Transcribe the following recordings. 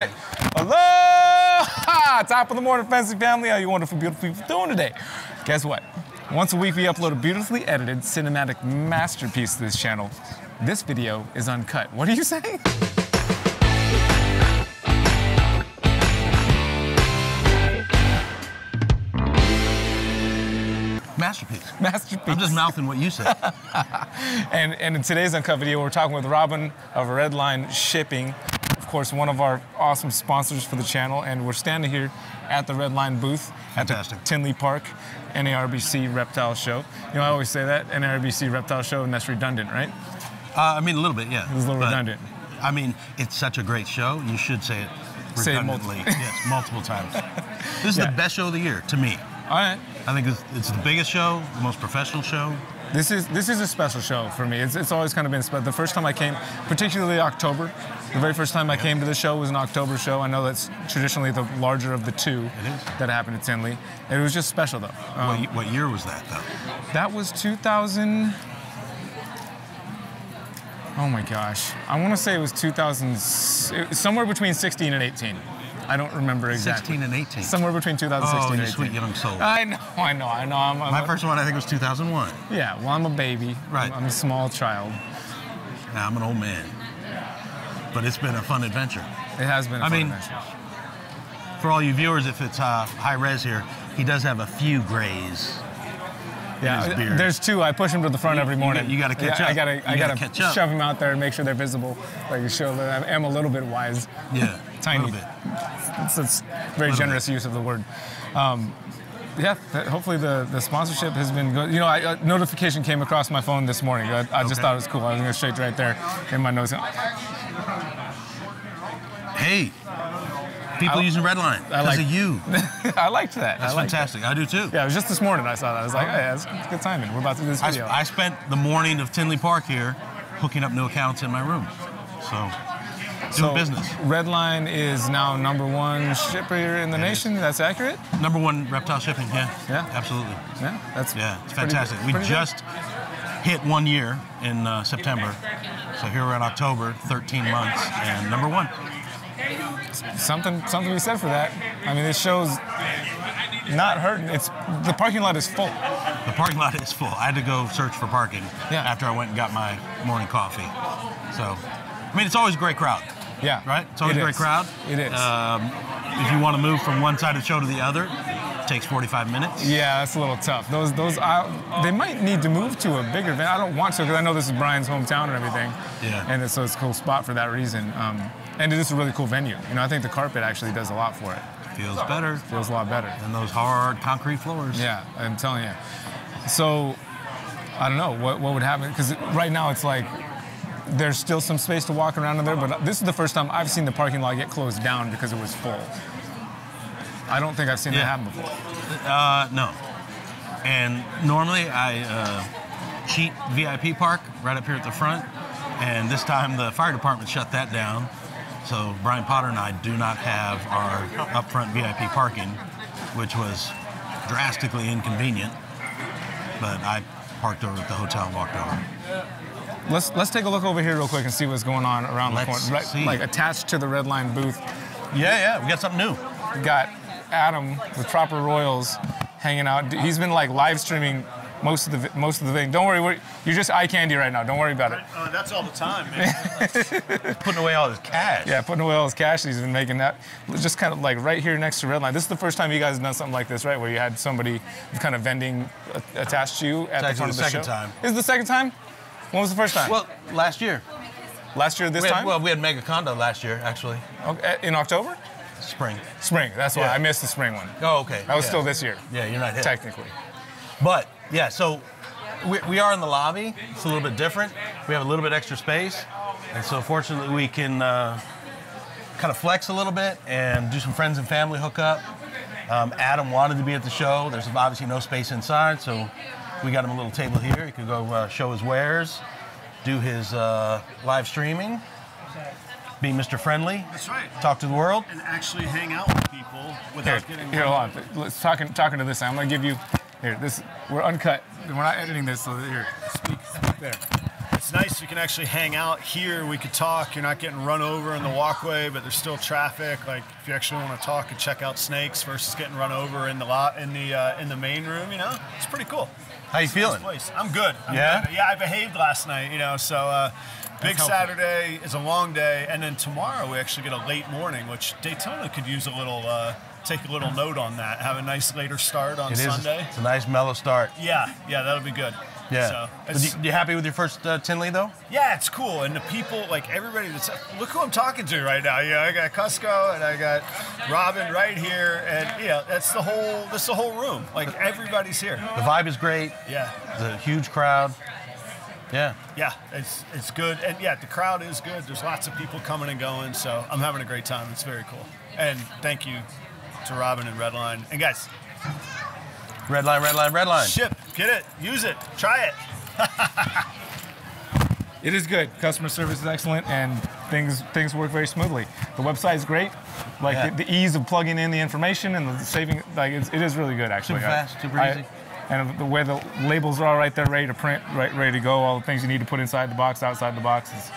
Hello! Top of the morning, fancy family. How you wonderful, beautiful people doing today? Guess what? Once a week, we upload a beautifully edited cinematic masterpiece to this channel. This video is uncut. What are you saying? Masterpiece. Masterpiece. I'm just mouthing what you said. And, and in today's uncut video, we're talking with Robin of Redline Shipping. Of course, one of our awesome sponsors for the channel. And we're standing here at the Redline booth Fantastic. at the Tinley Park NARBC Reptile Show. You know, I always say that NARBC Reptile Show, and that's redundant, right? Uh, I mean, a little bit, yeah. It's a little But, redundant. I mean, it's such a great show. You should say it Say it redundantly. yes, multiple times. This is Yeah. the best show of the year to me. All right. I think it's, it's the biggest show, the most professional show. This is this is a special show for me. It's, it's always kind of been special. The first time I came, particularly October, the very first time I came to the show was an October show. I know that's traditionally the larger of the two that happened at Tinley. It was just special though. Um, what, what year was that, though? that was 2000. Oh my gosh, I want to say it was 2000, somewhere between 16 and 18. I don't remember exactly. 16 and 18. Somewhere between 2016 Oh, and you 18. sweet young soul. I know, I know, I know. I'm, I'm My a- first one, I think, was 2001. Yeah, well, I'm a baby. Right. I'm, I'm a small child. Now I'm an old man. But it's been a fun adventure. It has been. a I fun mean, adventure. For all you viewers, if it's uh, high res here, he does have a few grays. yeah. his beard. There's two. I push him to the front You- every morning. got- you gotta catch Yeah, I gotta, I gotta gotta catch up. shove him out there and make sure they're visible. Like show that I am a little bit wise. Yeah, Tiny. A bit. It's, it's very generous use of the word. Um, yeah, hopefully the, the sponsorship has been good. You know, I, a notification came across my phone this morning. I, I just thought it was cool. I was going to straight right there in my nose. Hey, people I- using Redline because like- of you. I liked that. That's I liked fantastic. I do too. Yeah, it was just this morning I saw that. I was like, hey, that's, that's good timing. We're about to do this I, video. I spent the morning of Tinley Park here hooking up new accounts in my room. So, doing business. Redline is now number one shipper in the nation. That's accurate. Number one reptile shipping, yeah. Yeah. Absolutely. Yeah, that's Yeah, it's fantastic. good- We just hit one year in uh, September. So here we're in October, 13 months, and number one. Something something to be said for that. I mean, this show's not hurting. It's the parking lot is full. The parking lot is full. I had to go search for parking Yeah. after I went and got my morning coffee. So, I mean, it's always a great crowd. Yeah, right? It's always It a great is. crowd. It is. Um, if you want to move from one side of the show to the other, it takes 45 minutes. Yeah, that's a little tough. Those those I, they might need to move to a bigger event. I don't want to because I know this is Brian's hometown and everything. Yeah. And it's, so it's a cool spot for that reason. Um, and it is a really cool venue. You know, I think the carpet actually does a lot for it. Feels better Feels a lot better. than those hard concrete floors. Yeah, I'm telling you. So, I don't know what, what would happen because right now it's like there's still some space to walk around in there, but this is the first time I've seen the parking lot get closed down because it was full. I don't think I've seen that happen before. Uh, no. And normally I uh, cheat VIP park right up here at the front, and this time the fire department shut that down. So Brian Potter and I do not have our upfront VIP parking, which was drastically inconvenient. But I parked over at the hotel and walked over. Let's let's take a look over here real quick and see what's going on around Let's the corner. Right, see. like attached to the Redline booth, Yeah, yeah, we got something new. we got Adam with Proper Royals hanging out. He's been like live streaming most of the most of the thing. Don't worry, you're just eye candy right now. Don't worry about it. Uh, that's all the time, man. Putting away all this cash. Yeah, putting away all his cash. He's been making that just kind of like right here next to Redline. This is the first time you guys have done something like this, right? Where you had somebody kind of vending attached to you at the actually front of the the second show. time. Is it the second time? When was the first time? Well, last year. last year. This We had, time? well, we had Mega Condo last year, actually. Okay, in October? Spring. Spring. That's why Yeah. I missed the spring one. Oh, okay. That was Yeah. still this year, Yeah, you're not hit. technically. But yeah, so we, we are in the lobby. It's a little bit different. We have a little bit extra space, and so fortunately we can uh, kind of flex a little bit and do some friends and family hookup. Um, Adam wanted to be at the show. There's obviously no space inside, so we got him a little table here. He could go uh, show his wares, do his uh, live streaming, be Mr. Friendly, That's right. talk to the world. And actually hang out with people Here, without getting. here, hold on. Let's talking talking to this. I'm gonna give you here. This we're uncut. We're not editing this. So here, speak there. it's nice you can actually hang out here. We could talk. You're not getting run over in the walkway, but there's still traffic. Like if you actually want to talk and check out snakes versus getting run over in the lot in the uh, in the main room, you know, it's pretty cool. How you Nice feeling? place. I'm good. I'm Yeah? good. Yeah, I behaved last night, you know, so uh, big. Saturday is a long day, and then tomorrow we actually get a late morning, which Daytona could use a little, uh, take a little note on that. Have a nice later start on It is. Sunday. It's a nice mellow start. Yeah, yeah, that'll be good. Yeah. So, you, you happy with your first uh, Tinley though? yeah, it's cool, and the people, like everybody that's look who I'm talking to right now. Yeah, I got Kusko and I got Robin right here, and yeah, that's the whole, that's the whole room. Like everybody's here. The vibe is great. Yeah, There's a huge crowd. Yeah. yeah, it's it's good, and yeah, the crowd is good. There's lots of people coming and going, so I'm having a great time. It's very cool, and thank you to Robin and Redline, and guys, Redline, redline, redline. ship, get it, use it, try it. It is good. Customer service is excellent, and things things work very smoothly. The website is great. Like Yeah. the, the ease of plugging in the information and the saving, like it's, it is really good actually. Super fast, super I- easy. and the way the labels are all right there, ready to print, right, ready to go. All the things you need to put inside the box, outside the box. Is,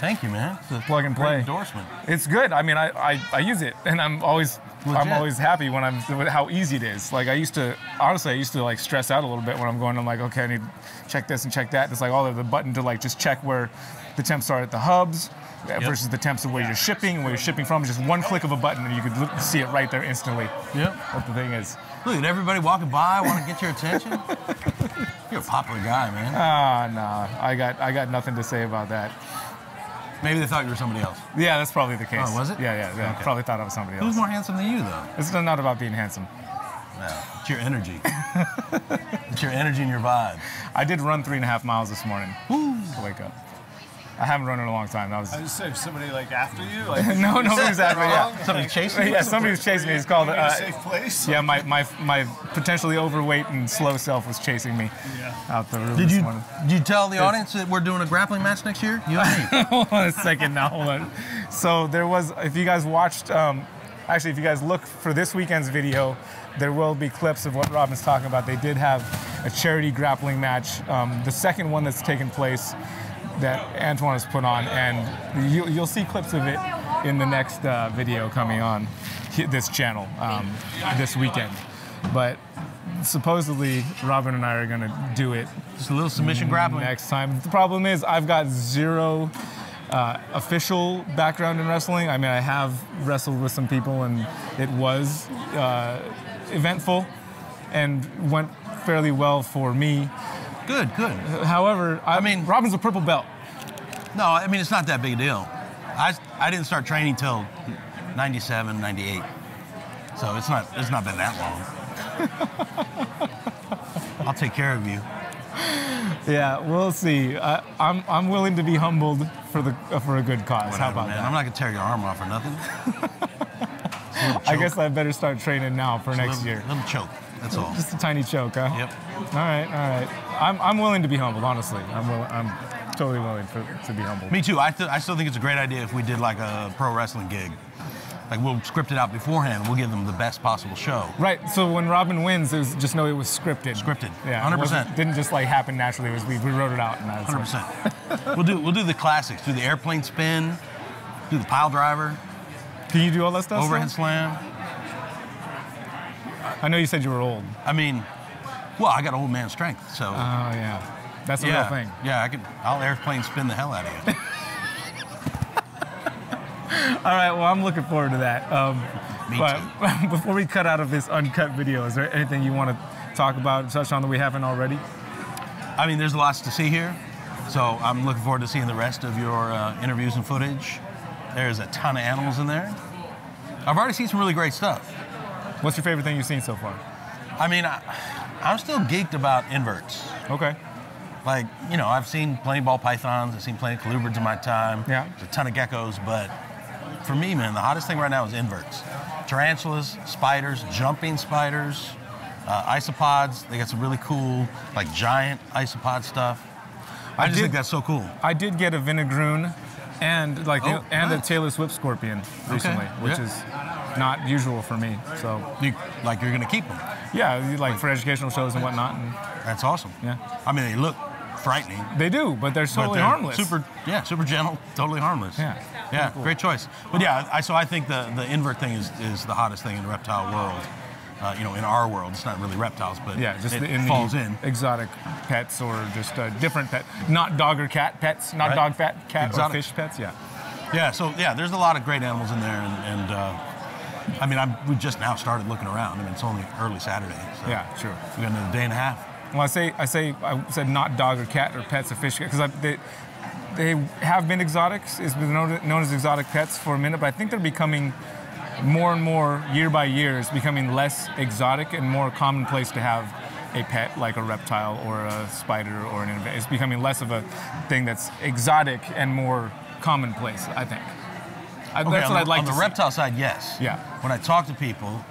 Thank you, man. It's a Plug and play. endorsement. it's good. I mean, I, I, I use it, and I'm always I'm always happy when I'm with how easy it is. Like I used to, honestly, I used to like stress out a little bit when I'm going. I'm like, okay, I need to check this and check that. It's like all of the button to like just check where the temps are at the hubs versus the temps of where you're shipping and where you're shipping from. Just one click of a button, and you could look, see it right there instantly. Yep. What the thing is. Look at everybody walking by, want to get your attention. You're a popular guy, man. Ah, nah, I got I got nothing to say about that. Maybe they thought you were somebody else. Yeah, that's probably the case. Oh, was it? Yeah, yeah, yeah. Okay. Probably thought I was somebody else. Who's more handsome than you, though? It's not about being handsome. No, it's your energy. it's your energy and your vibe. I did run three and a half miles this morning to wake up. I haven't run in a long time. That was I just say somebody like after you, like no, no, exactly. Yeah, Somebody chasing you? yeah. Somebody was chasing me. It's called. in a Uh, safe place. yeah, my, my my potentially overweight and slow self was chasing me Yeah. out the room Did this you morning. did you tell the audience that we're doing a grappling match next year? You and me. hold on a second now. Hold on. So there was, if you guys watched, um, actually, if you guys look for this weekend's video, there will be clips of what Robin's talking about. They did have a charity grappling match, um, the second one that's taken place that Antoine has put on, and you, you'll see clips of it in the next uh, video coming on this channel um, this weekend. But supposedly, Robin and I are going to do it Just a little submission grappling. next time. The problem is I've got zero uh, official background in wrestling. I mean, I have wrestled with some people, and it was uh, eventful and went fairly well for me. Good, good. Uh, however, I, mean, mean- Robin's a purple belt. No, I mean it's not that big a deal. I, I didn't start training till 97, 98. So it's not it's not been that long. I'll take care of you. Yeah, we'll see. I, I'm I'm willing to be humbled for the for a good cause. How about man. that? I'm not gonna tear your arm off or nothing. I guess I better start training now for next little, year. Little choke. That's all. Just a tiny choke, huh? Yep. All right, all right. I'm, I'm willing to be humbled, honestly. I'm, will, I'm totally willing for, to be humbled. Me too. I, th- I still think it's a great idea if we did like a pro wrestling gig. Like we'll script it out beforehand. We'll give them the best possible show. Right. So when Robin wins, it was, just know it was scripted. Scripted. Yeah. 100%. wasn't- Didn't just like happen naturally. It was we, we wrote it out. Hundred percent. We'll do we'll do the classics. Do the airplane spin. Do the pile driver. Can you do all that stuff? Overhead still? slam. I know you said you were old. I mean, well, I got old man strength, so Oh yeah. That's a yeah, real thing. yeah, I can. I'll airplane spin the hell out of you. All right. Well, I'm looking forward to that. Um, Me but before we cut out of this uncut video, is there anything you want to talk about, touch on that we haven't already? I mean, there's lots to see here, so I'm looking forward to seeing the rest of your uh, interviews and footage. There's a ton of animals in there. I've already seen some really great stuff. What's your favorite thing you've seen so far? I mean, I, I'm still geeked about inverts. Okay. Like, you know, I've seen plenty of ball pythons, I've seen plenty of colubrids in my time. Yeah. There's a ton of geckos, but for me, man, the hottest thing right now is inverts. Tarantulas, spiders, jumping spiders, uh, isopods. They got some really cool, like giant isopod stuff. I, I just did- think that's so cool. I did get a vinegroon and like Oh, and a nice. tailless whip scorpion recently, which yeah. is not usual for me. So You, like you're gonna keep them. yeah, like for educational shows and whatnot. And That's awesome. yeah, I mean, they look frightening. They do, but they're but totally they're harmless. Super, yeah, super gentle, totally harmless. Yeah. yeah, great choice. But yeah, I, so I think the the invert thing is is the hottest thing in the reptile world. Uh, you know, in our world, it's not really reptiles, but Yeah, just it in falls the in. exotic pets or just uh, different pet, not dog or cat pets, not Right. dog fat cat Exotic. or fish pets. Yeah, Yeah, so yeah, there's a lot of great animals in there, and, and uh, I mean, I'm, we just now started looking around. I mean, it's only early Saturday. So yeah, sure. We got another day and a half. Well, I say I say I said not dog or cat or pets or fish because they they have been exotics. It's been known, known as exotic pets for a minute, but I think they're becoming more and more year by year. It's becoming less exotic and more commonplace to have a pet like a reptile or a spider or an it's becoming less of a thing that's exotic and more commonplace. I think. I, Okay, that's on what I'd like on to the see. reptile side, yes. Yeah. When I talk to people,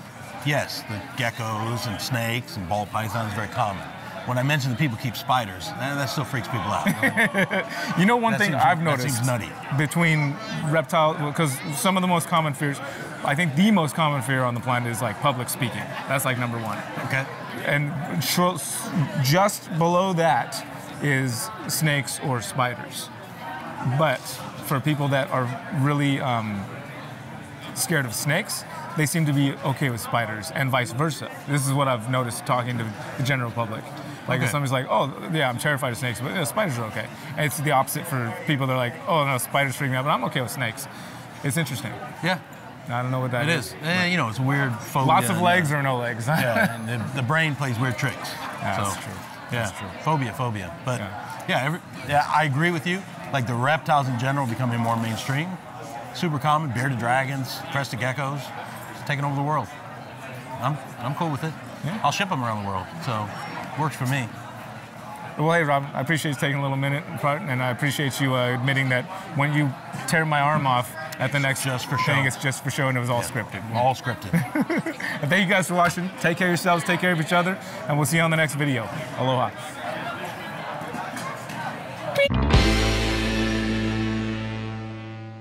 yes, the geckos and snakes and ball pythons is very common. When I mention that people keep spiders, eh, that still freaks people out. You know, one That thing seems- I've that noticed seems nutty. between reptile, because some of the most common fears, I think the most common fear on the planet is like public speaking. That's like number one. okay. And just below that is snakes or spiders. But for people that are really um, scared of snakes, they seem to be okay with spiders, and vice versa. This is what I've noticed talking to the general public. Like if somebody's like, "Oh, yeah, I'm terrified of snakes, but spiders are okay," and it's the opposite for people. They're like, "Oh no, spiders freak me out, but I'm okay with snakes." It's interesting. Yeah, I don't know what that it is. Eh, you know, it's a weird phobia. Lots of legs or no legs. yeah, and the, the brain plays weird tricks. Yeah, so, that's true. Yeah, That's true. phobia, phobia. But Yeah. yeah, every, yeah, I agree with you. Like the reptiles in general becoming more mainstream, super common. Bearded dragons, crested geckos, taking over the world. I'm I'm cool with it. Yeah. I'll ship them around the world, so works for me. Well, hey, Rob, I appreciate you taking a little minute, and I appreciate you uh, admitting that when you tear my arm off at the next just for thing, show. it's just for show, and it was all scripted. All scripted. Thank you guys for watching. Take care of yourselves, take care of each other, and we'll see you on the next video. Aloha.